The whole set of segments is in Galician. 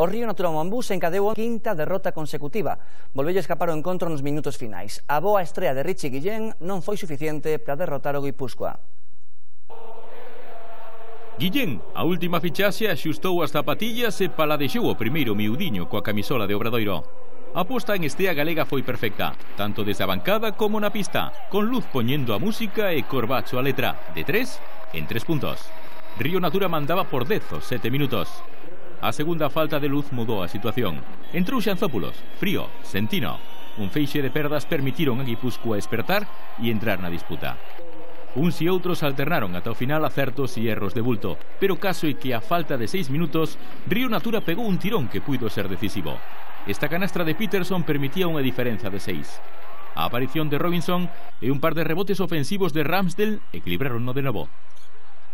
O Río Natura Mambús encadeou a quinta derrota consecutiva. Volvelle escapar o encontro nos minutos finais. A boa estrea de Richie Guillén non foi suficiente para derrotar o Guipúscoa. Guillén, a última fichaxe axustou as zapatillas e paladexou o primeiro miudiño coa camisola de Obradoiro. A posta en estea galega foi perfecta, tanto desde a bancada como na pista, con luz poñendo a música e corbacho a letra, de tres en tres puntos. Río Natura mandaba por 10 os 7 minutos. A segunda falta de luz mudou a situación. Entrou Xanzópulos, frío, sentino. Un feixe de perdas permitiron a Guipúzcoa espertar e entrar na disputa. Uns e outros alternaron ata o final acertos e erros de bulto, pero caso é que a falta de seis minutos, Río Natura pegou un tirón que puido ser decisivo. Esta canastra de Peterson permitía unha diferenza de seis. A aparición de Robinson e un par de rebotes ofensivos de Ramsdale equilibraron no de novo.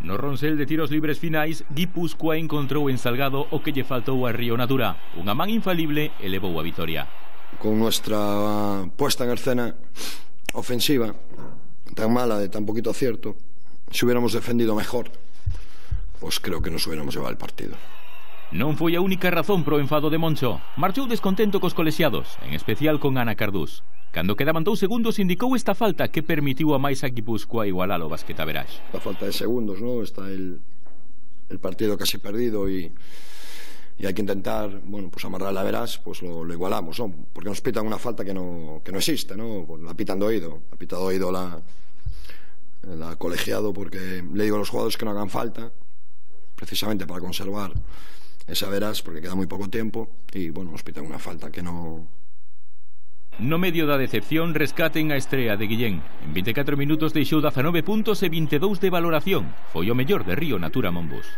No roncel de tiros libres finais, Guipúzcoa encontrou en Salgado o que lle faltou a Río Natura. Unha man infalible elevou a vitoria. Con nuestra ah, puesta en escena ofensiva, tan mala de tan poquito acierto, si hubiéramos defendido mejor, pues creo que nos hubiéramos llevado el partido. Non foi a única razón pro enfado de Moncho. Marchou descontento cos colexiados, en especial con Ana Cardús. Cando quedaban dous segundos indicou esta falta que permitiu a máis a Guipúzcoa igualar o basqueta verás. A falta de segundos, ¿no? Está el, el partido casi perdido y, y hay que intentar, bueno, pues amarrar la veras, pues lo, lo igualamos, ¿no? Porque nos pitan una falta que no, que no existe, ¿no? Pues la pitan de oído, la pitado oído la, la colegiado porque le digo a los jugadores que no hagan falta, precisamente para conservar esa veras, porque queda muy poco tiempo y, bueno, nos pitan una falta que no, No medio da decepción rescaten a estrea de Guillén. En 24 minutos deixou 19 puntos e 22 de valoración. Foi o mellor de Río Natura Monbus.